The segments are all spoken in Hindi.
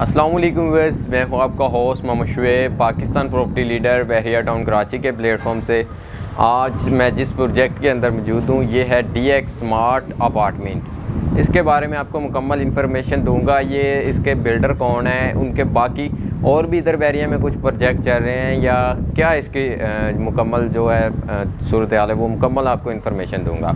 अस्सलाम वालेकुम व्यूअर्स मैं हूँ आपका host Mohammad Shoaib, Pakistan property leader Bahria town Karachi के प्लेटफॉर्म से। आज मैं जिस प्रोजेक्ट के अंदर मौजूद हूँ, ये है डी एक्स स्मार्ट अपार्टमेंट इसके बारे में आपको मुकम्मल इन्फॉर्मेशन दूँगा। ये इसके बिल्डर कौन है? उनके बाकी और भी इधर बैरिया में कुछ प्रोजेक्ट चल रहे हैं या क्या इसकी मुकम्मल जो है सूरत हाल है, वो मुकम्मल आपको इन्फॉर्मेशन दूँगा।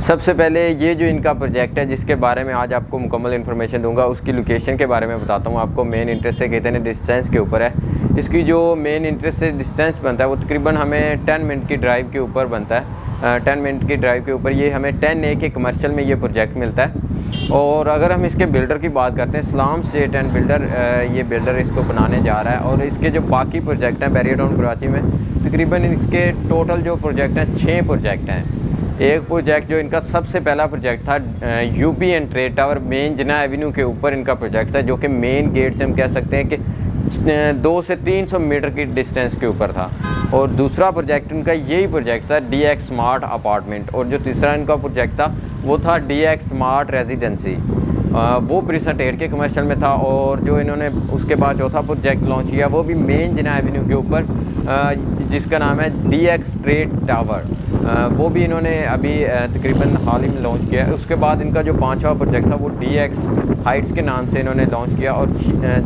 सबसे पहले ये जो इनका प्रोजेक्ट है, जिसके बारे में आज आपको मुकम्मल इन्फॉर्मेशन दूँगा, उसकी लोकेशन के बारे में बताता हूँ। आपको मेन इंटरेस्ट से कितने डिस्टेंस के ऊपर है। इसकी जो मेन इंटरेस्ट से डिस्टेंस बनता है, वो तकरीबन हमें टेन मिनट की ड्राइव के ऊपर बनता है। टेन मिनट की ड्राइव के ऊपर ये हमें टेन ए के कमर्शियल में ये प्रोजेक्ट मिलता है। और अगर हम इसके बिल्डर की बात करते हैं इस्लाम स्टेट एंड बिल्डर ये बिल्डर इसको बनाने जा रहा है। और इसके जो बाकी प्रोजेक्ट हैं बैरियर टाउन कराची में, तकरीबन इसके टोटल जो प्रोजेक्ट हैं छः प्रोजेक्ट हैं। एक प्रोजेक्ट जो इनका सबसे पहला प्रोजेक्ट था UP and trade tower main Jinnah avenue के ऊपर इनका प्रोजेक्ट था, जो कि मेन गेट से हम कह सकते हैं कि दो से तीन सौ मीटर की डिस्टेंस के ऊपर था। और दूसरा प्रोजेक्ट इनका यही प्रोजेक्ट था डी एक्स स्मार्ट अपार्टमेंट और जो तीसरा इनका प्रोजेक्ट था, वो था डी एक्स स्मार्ट रेजिडेंसी वो प्रिसेंट एड के कमर्शियल में था और जो इन्होंने उसके बाद चौथा प्रोजेक्ट लॉन्च किया, वो भी मेन जना एवेन्यू के ऊपर जिसका नाम है डी एक्स ट्रेड टावर वो भी इन्होंने अभी तकरीबन हाल ही में लॉन्च किया उसके बाद इनका जो पाँचवा प्रोजेक्ट था, वो डी एक्स हाइट्स के नाम से इन्होंने लॉन्च किया और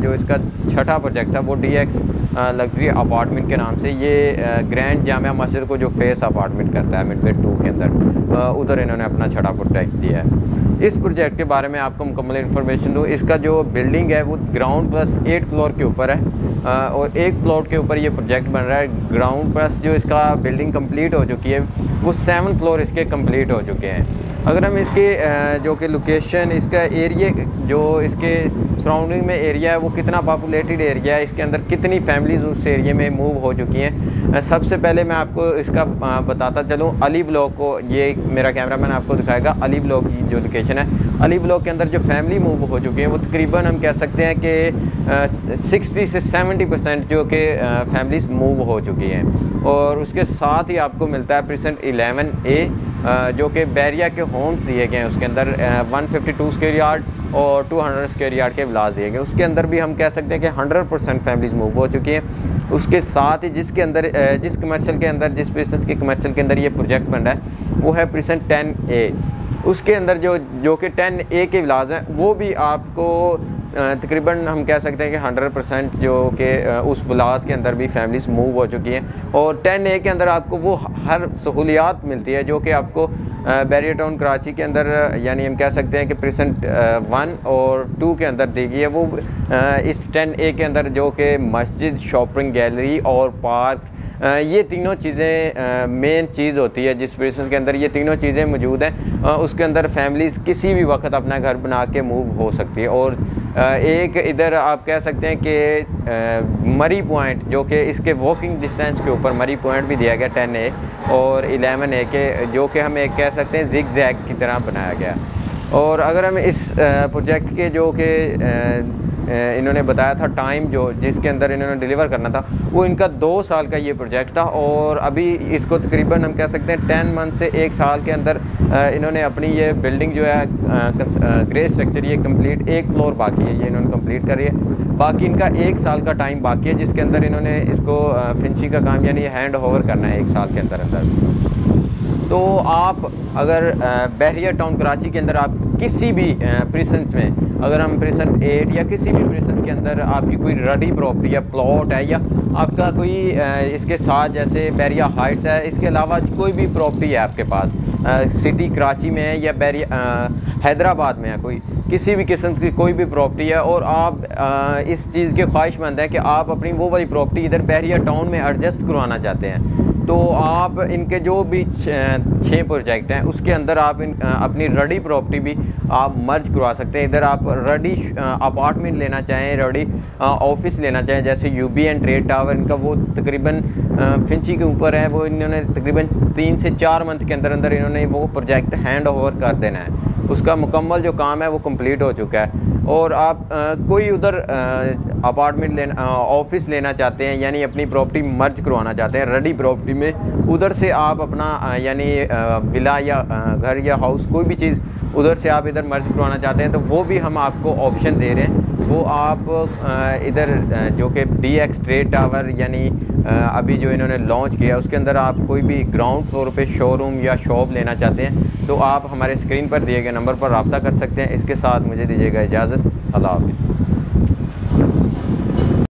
जो इसका छठा प्रोजेक्ट था, वो डी एक्स लग्जरी अपार्टमेंट के नाम से ये ग्रैंड जामिया मस्जिद को जो फेस अपार्टमेंट करता है मिडवे टू के अंदर उधर इन्होंने अपना छठा प्रोजेक्ट दिया है। इस प्रोजेक्ट के बारे में आपको मुकम्मल इन्फॉर्मेशन दूँ, इसका जो बिल्डिंग है वो ग्राउंड प्लस एट फ्लोर के ऊपर है और एक प्लॉट के ऊपर ये प्रोजेक्ट बन रहा है ग्राउंड प्लस जो इसका बिल्डिंग कंप्लीट हो चुकी है, वो सेवन फ्लोर इसके कंप्लीट हो चुके हैं। अगर हम इसके जो कि लोकेशन इसका एरिया जो इसके सराउंडिंग में एरिया है, वो कितना पॉपुलेटेड एरिया है, इसके अंदर कितनी फैमिलीज़ उस एरिए में मूव हो चुकी हैं। सबसे पहले मैं आपको इसका बताता चलूँ, अली ब्लॉक को, ये मेरा कैमरा मैन आपको दिखाएगा, अली ब्लॉक की जो लोकेशन है। अली ब्लॉक के अंदर जो फैमिली मूव हो चुकी है, वो तकरीबन हम कह सकते हैं कि सिक्सटी से सेवेंटी परसेंट जो कि फैमिलीज़ मूव हो चुकी हैं। और उसके साथ ही आपको मिलता है परसेंट एलेवन ए जो कि बैरिया के होम्स दिए गए हैं, उसके अंदर 152 स्क्वेयर यार्ड और 200 स्क्वेयर यार्ड के विलास दिए गए। उसके अंदर भी हम कह सकते हैं कि 100 परसेंट फैमिलीज़ मूव हो चुकी हैं। उसके साथ ही जिसके अंदर जिस कमर्शियल के अंदर, जिस बिज़नेस के कमर्शियल के अंदर ये प्रोजेक्ट बन रहा है, वो है प्रिसेंट टेन ए उसके अंदर जो जो कि टेन ए के विलास हैं, वो भी आपको तकरीबन हम कह सकते हैं कि हंड्रेड परसेंट जो कि उस विलास के अंदर भी फैमिलीज़ मूव हो चुकी हैं। और टेन ए के अंदर आपको वो हर सहूलियात मिलती है जो कि आपको बैरियर टाउन कराची के अंदर, यानी हम कह सकते हैं कि प्रेजेंट वन और टू के अंदर दी गई है। वो इस टेन ए के अंदर जो कि मस्जिद, शॉपिंग गैलरी और पार्क ये तीनों चीज़ें मेन चीज़ होती है जिस बिज़नेस के अंदर ये तीनों चीज़ें मौजूद हैं। उसके अंदर फैमिलीज़ किसी भी वक्त अपना घर बना के मूव हो सकती है। और एक इधर आप कह सकते हैं कि मरी पॉइंट, जो कि इसके वॉकिंग डिस्टेंस के ऊपर मरी पॉइंट भी दिया गया टेन ए और एलेवन ए के, जो कि हम एक कह सकते हैं जिग जैग की तरह बनाया गया। और अगर हम इस प्रोजेक्ट के जो कि इन्होंने बताया था टाइम जो, जिसके अंदर इन्होंने डिलीवर करना था, वो इनका दो साल का ये प्रोजेक्ट था और अभी इसको तकरीबन हम कह सकते हैं टेन मंथ से एक साल के अंदर इन्होंने अपनी ये बिल्डिंग जो है ग्रे स्ट्रक्चर ये कंप्लीट एक फ्लोर बाकी है, ये इन्होंने कंप्लीट करी है। बाकी इनका एक साल का टाइम बाकी है, जिसके अंदर इन्होंने इसको फिंची का काम यानी हैंड ओवर करना है एक साल के अंदर अंदर तो आप अगर बहरिया टाउन कराची के अंदर आप किसी भी प्रिसेंस में अगर हम प्रेजेंट एट या किसी भी प्रेजेंस के अंदर आपकी कोई रडी प्रॉपर्टी या प्लॉट है या आपका कोई इसके साथ जैसे बैरिया हाइट्स है इसके अलावा कोई भी प्रॉपर्टी है आपके पास सिटी कराची में है या बैरिया हैदराबाद में है कोई किसी भी किस्म की कोई भी प्रॉपर्टी है और आप आ, इस चीज़ के ख्वाहिशमंद हैं कि आप अपनी वो वाली प्रॉपर्टी इधर बहरिया टाउन में एडजस्ट करवाना चाहते हैं। तो आप इनके जो भी छः प्रोजेक्ट हैं, उसके अंदर आप इन अपनी रडी प्रॉपर्टी भी आप मर्ज करवा सकते हैं। इधर आप रडी अपार्टमेंट लेना चाहें, रडी ऑफ़िस लेना चाहें, जैसे U B and trade tower इनका वो तकरीबन फिंची के ऊपर है, वो इन्होंने तकरीबन तीन से चार मंथ के अंदर अंदर इन्होंने वो प्रोजेक्ट हैंड ओवर कर देना है। उसका मुकम्मल जो काम है, वो कंप्लीट हो चुका है। और आप आ, कोई उधर अपार्टमेंट लेना ऑफ़िस लेना चाहते हैं यानी अपनी प्रॉपर्टी मर्ज करवाना चाहते हैं रेडी प्रॉपर्टी में उधर से आप अपना यानी विला या घर या हाउस कोई भी चीज़ उधर से आप इधर मर्ज करवाना चाहते हैं तो वो भी हम आपको ऑप्शन दे रहे हैं। वो आप इधर जो कि डी एक्स ट्रेड टावर यानी अभी जो इन्होंने लॉन्च किया, उसके अंदर आप कोई भी ग्राउंड फ्लोर पे शोरूम या शॉप लेना चाहते हैं तो आप हमारे स्क्रीन पर दिए गए नंबर पर रबता कर सकते हैं। इसके साथ मुझे दीजिएगा इजाज़त। अल्लाह हाफिज़।